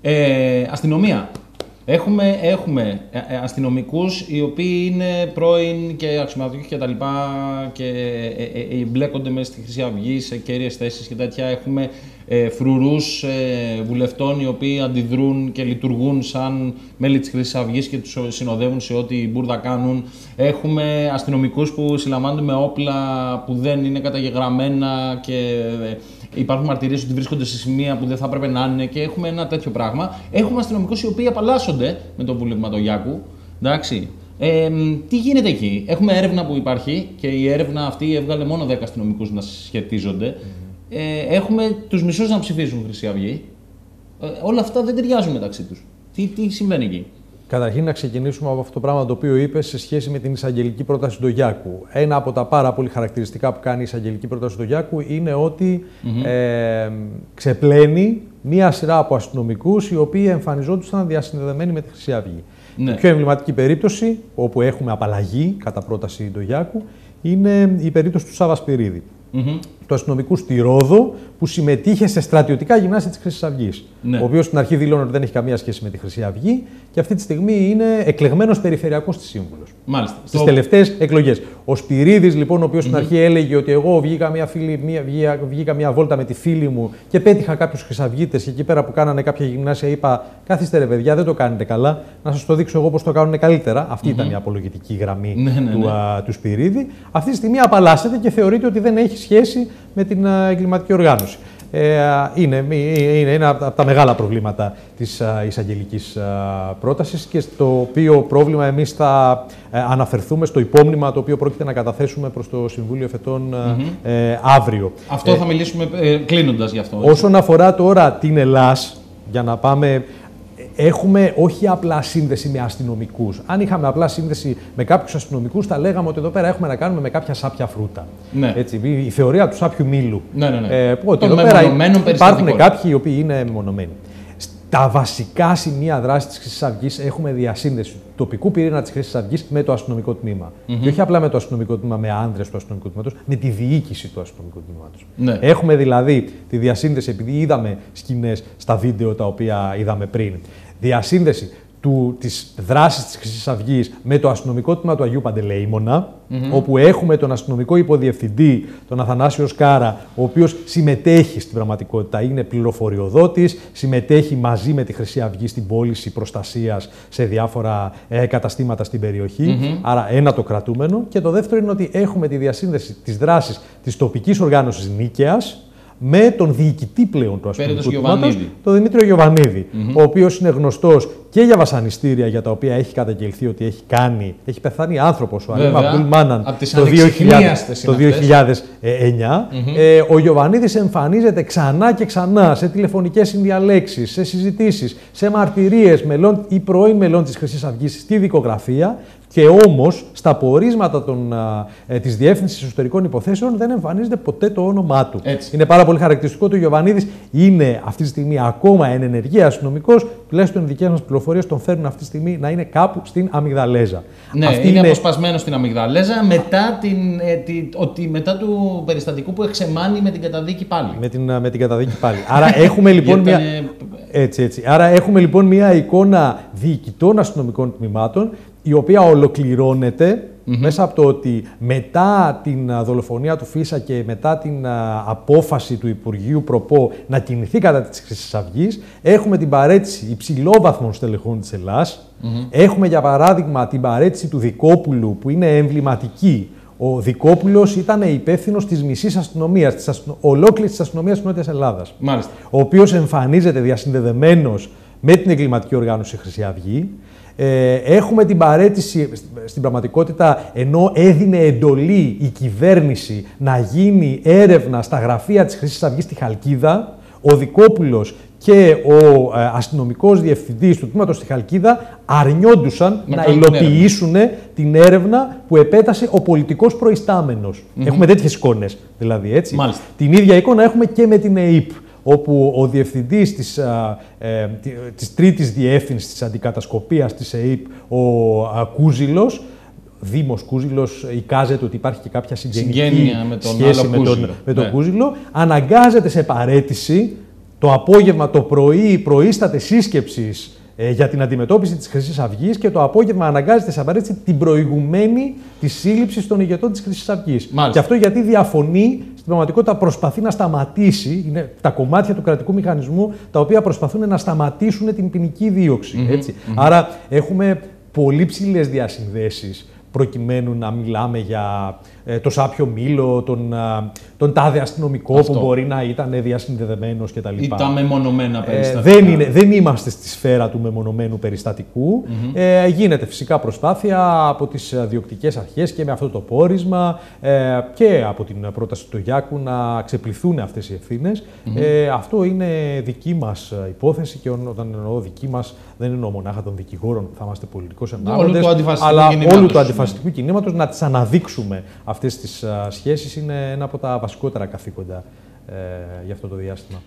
Ε, αστυνομία. Έχουμε, έχουμε ε, ε, αστυνομικούς οι οποίοι είναι πρώην και αξιωματικοί και τα λοιπά και ε, ε, ε, μπλέκονται μέσα στη Χρυσή Αυγή σε κέρυες θέσεις και τέτοια. Έχουμε ε, φρουρούς ε, βουλευτών οι οποίοι αντιδρούν και λειτουργούν σαν μέλη της Χρυσής Αυγής και τους συνοδεύουν σε ό,τι μπουρδα κάνουν. Έχουμε αστυνομικούς που συλλαμβάνονται με όπλα που δεν είναι καταγεγραμμένα και ε, υπάρχουν μαρτυρίες ότι βρίσκονται σε σημεία που δεν θα έπρεπε να είναι και έχουμε ένα τέτοιο πράγμα. Έχουμε αστυνομικούς οι οποίοι απαλλάσσονται με το βούλευμα του Γιάκου. Εντάξει. Ε, τι γίνεται εκεί; Έχουμε έρευνα που υπάρχει και η έρευνα αυτή έβγαλε μόνο 10 αστυνομικούς να σχετίζονται. Ε, έχουμε τους μισούς να ψηφίζουν Χρυσή Αυγή. Ε, όλα αυτά δεν ταιριάζουν μεταξύ τους. Τι, τι συμβαίνει εκεί; Καταρχήν να ξεκινήσουμε από αυτό το πράγμα το οποίο είπες σε σχέση με την εισαγγελική πρόταση του Γιάκου. Ένα από τα πάρα πολύ χαρακτηριστικά που κάνει η εισαγγελική πρόταση του Γιάκου είναι ότι ε, ξεπλένει μία σειρά από αστυνομικούς οι οποίοι εμφανιζόντουσαν διασυνδεδεμένοι με τη Χρυσή Αυγή. Ναι. Η πιο εμβληματική περίπτωση όπου έχουμε απαλλαγή κατά πρόταση του Γιάκου είναι η περίπτωση του Σάβα Σπυρίδη. Του αστυνομικού στη Ρόδο που συμμετείχε σε στρατιωτικά γυμνάσια της Χρυσής Αυγής. Ναι. Ο οποίος στην αρχή δηλώνει ότι δεν έχει καμία σχέση με τη Χρυσή Αυγή και αυτή τη στιγμή είναι εκλεγμένος περιφερειακός της σύμβουλος. Μάλιστα. Στις Στο- τελευταίες εκλογές. Ο Σπυρίδης, λοιπόν, ο οποίος στην αρχή έλεγε ότι εγώ βγήκα μια, φίλη, μια, βγήκα, βγήκα μια βόλτα με τη φίλη μου και πέτυχα κάποιους χρυσαυγίτες και εκεί πέρα που κάνανε κάποια γυμνάσια είπα: Καθίστε ρε παιδιά, δεν το κάνετε καλά. Να σας το δείξω εγώ πώς το κάνουν καλύτερα. Αυτή ήταν η απολογητική γραμμή Ναι, ναι, του, ναι. α, του Σπυρίδη. Αυτή τη στιγμή απαλλάσσεται και θεωρείται ότι δεν έχει σχέση με την α, εγκληματική οργάνωση. Ε, α, είναι, είναι ένα από τα μεγάλα προβλήματα της α, εισαγγελικής α, πρότασης και στο οποίο πρόβλημα εμείς θα ε, αναφερθούμε στο υπόμνημα το οποίο πρόκειται να καταθέσουμε προς το Συμβούλιο Εφετών α, ε, αύριο. Αυτό θα μιλήσουμε ε, κλείνοντας γι' αυτό. Όσον αφορά τώρα την Ελλάς, για να πάμε, έχουμε όχι απλά σύνδεση με αστυνομικούς. Αν είχαμε απλά σύνδεση με κάποιους αστυνομικούς, θα λέγαμε ότι εδώ πέρα έχουμε να κάνουμε με κάποια σάπια φρούτα. Ναι. Έτσι, η η θεωρία του σάπιου μήλου. Ναι, ναι, ναι. Ε, που ότι Των εδώ πέρα μεμονωμένων υπάρχουν περιστατικών. κάποιοι οι οποίοι είναι μεμονωμένοι. Στα βασικά σημεία δράσης της Χρυσής Αυγής έχουμε διασύνδεση του τοπικού πυρήνα της Χρυσής Αυγής με το αστυνομικό τμήμα. Και όχι απλά με το αστυνομικό τμήμα, με άνδρες του αστυνομικού τμήματος, με τη διοίκηση του αστυνομικού τμήματος. Ναι. Έχουμε δηλαδή τη διασύνδεση, επειδή είδαμε σκηνές στα βίντεο τα οποία είδαμε πριν, διασύνδεση του, της δράσης της Χρυσής Αυγής με το αστυνομικό τμήμα του Αγίου Παντελεήμονα, όπου έχουμε τον αστυνομικό υποδιευθυντή, τον Αθανάσιο Σκάρα, ο οποίος συμμετέχει στην πραγματικότητα, είναι πληροφοριοδότης, συμμετέχει μαζί με τη Χρυσή Αυγή στην πώληση προστασίας σε διάφορα ε, καταστήματα στην περιοχη Άρα ένα το κρατούμενο. Και το δεύτερο είναι ότι έχουμε τη διασύνδεση της δράσης της τοπικής οργάνωσης Νίκαιας, με τον διοικητή πλέον του αστυνομικού Περίπτωση τμήματος, Γιωβανίδη. τον Δημήτριο Γιωβανίδη, ο οποίος είναι γνωστός και για βασανιστήρια για τα οποία έχει καταγγελθεί ότι έχει κάνει, έχει πεθάνει άνθρωπος, ο Αλήμ Βέβαια. Αμπτούλ Μάναν, Απ' τις το 2000 ανεξιχνίαστες το είναι αυτές. 2009. Ε, ο Γιωβανίδης εμφανίζεται ξανά και ξανά σε τηλεφωνικές συνδιαλέξεις, σε συζητήσεις, σε μαρτυρίες μελών ή πρώην μελών της Χρυσής Αυγής στη δικογραφία και όμως στα πορίσματα των, α, ε, της Διεύθυνσης Εσωτερικών Υποθέσεων δεν εμφανίζεται ποτέ το όνομά του. Έτσι. Είναι πάρα πολύ χαρακτηριστικό του Γιωβανίδης. Είναι αυτή τη στιγμή ακόμα εν ενεργεία αστυνομικός. Τουλάχιστον οι δικές μας πληροφορίες τον φέρνουν αυτή τη στιγμή να είναι κάπου στην Αμυγδαλέζα. Ναι, Αυτή είναι, αποσπασμένος στην Αμυγδαλέζα μετά, την, ε, τη- ότι, μετά του περιστατικού που εξεμάνει με την καταδίκη πάλι. Με την, με την καταδίκη πάλι. Άρα έχουμε λοιπόν Γιατί μια. ήταν, Έτσι, έτσι. Άρα έχουμε λοιπόν μια εικόνα διοικητών αστυνομικών τμήματων η οποία ολοκληρώνεται μέσα από το ότι μετά την α, δολοφονία του Φίσα και μετά την α, απόφαση του Υπουργείου Προπό να κινηθεί κατά της Χρυσής Αυγής, έχουμε την παρέτηση υψηλόβαθμων στελεχών της ελλας Έχουμε για παράδειγμα την παρέτηση του Δικόπουλου που είναι εμβληματική. Ο Δικόπουλος ήταν υπεύθυνος της μισής αστυνομίας, της αστυνο... ολόκληρης της αστυνομίας της Νότιας Ελλάδας Μάλιστα. ο οποίος εμφανίζεται διασυνδεδεμένος με την εγκληματική οργάνωση Χρυσή Αυγή. Ε, έχουμε την παρέτηση στην- στην πραγματικότητα ενώ έδινε εντολή η κυβέρνηση να γίνει έρευνα στα γραφεία της Χρυσής Αυγής στη Χαλκίδα, ο Δικόπουλος και ο ε, αστυνομικός διευθυντής του τμήματος στη Χαλκίδα αρνιόντουσαν Να να, κάνουν την υλοποιήσουν την έρευνα που επέτασε ο πολιτικός προϊστάμενος. Έχουμε τέτοιες εικόνες δηλαδή, έτσι. Μάλιστα. Την ίδια εικόνα έχουμε και με την ΕΕΠ, όπου ο διευθυντής της, α, ε, τη- της τρίτης διεύθυνσης της αντικατασκοπίας της ΕΕΠ, ο α, Κούζηλος, Δήμος Κούζηλος εικάζεται ότι υπάρχει και κάποια συγγενική Συγγένεια με τον σχέση άλλο με τον, Κούζηλο. με τον Ναι. Κούζηλο, αναγκάζεται σε παρέτηση το απόγευμα, το πρωί, προείσταται σύσκεψης ε, για την αντιμετώπιση της Χρυσής Αυγής και το απόγευμα αναγκάζεται σε παρέτηση την προηγουμένη της σύλληψης των ηγετών της Χρυσής Αυγής. Μάλιστα. Και αυτό γιατί διαφωνεί, στην πραγματικότητα προσπαθεί να σταματήσει, είναι τα κομμάτια του κρατικού μηχανισμού τα οποία προσπαθούν να σταματήσουν την ποινική δίωξη, έτσι. Άρα έχουμε πολύ ψηλές διασυνδέσεις προκειμένου να μιλάμε για ε, το Σάπιο Μήλο, τον, α, τον τάδε αστυνομικό Αυτό. που μπορεί να ήταν διασυνδεδεμένος κτλ. Ή τα μεμονωμένα Ε, περιστατικά. δεν, είναι, δεν είμαστε στη σφαίρα του μεμονωμένου περιστατικού. Ε, γίνεται φυσικά προσπάθεια από τις ε, διοκτικές αρχές και με αυτό το πόρισμα ε, και από την πρόταση του Γιάκου να ξεπληθούν αυτές οι ευθυνες Ε, αυτό είναι δική μας ε, υπόθεση και ό- όταν εννοώ δική μας δεν εννοώ μονάχα των δικηγόρων που θα είμαστε πολιτικώς Όλου ενάγοντες, του αντιφασιστικού αλλά κινήματος. όλου τους αντιφασιστικού κινήματος να τις αναδείξουμε αυτές τις α, σχέσεις είναι ένα από τα βασικότερα καθήκοντα ε, για αυτό το διάστημα.